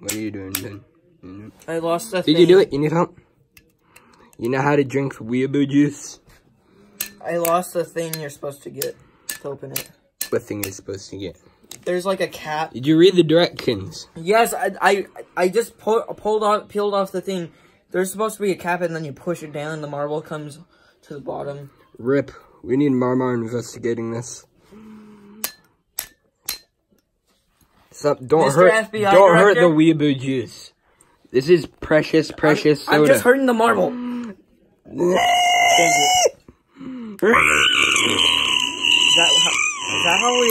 What are you doing, Ben? I lost the Did you do it? You need help? You know how to drink weeaboo juice? I lost the thing you're supposed to get to open it. What thing you're supposed to get? There's like a cap. Did you read the directions? Yes, I I, I just pull, pulled off peeled off the thing. There's supposed to be a cap, and then you push it down, and the marble comes to the bottom. Rip. We need Marmar investigating this. Stop! Don't Mr. hurt! FBI don't hurt the director? weeaboo juice. This is precious, precious I'm soda. just hurting the marble. Thank you. Is that how, is that how we?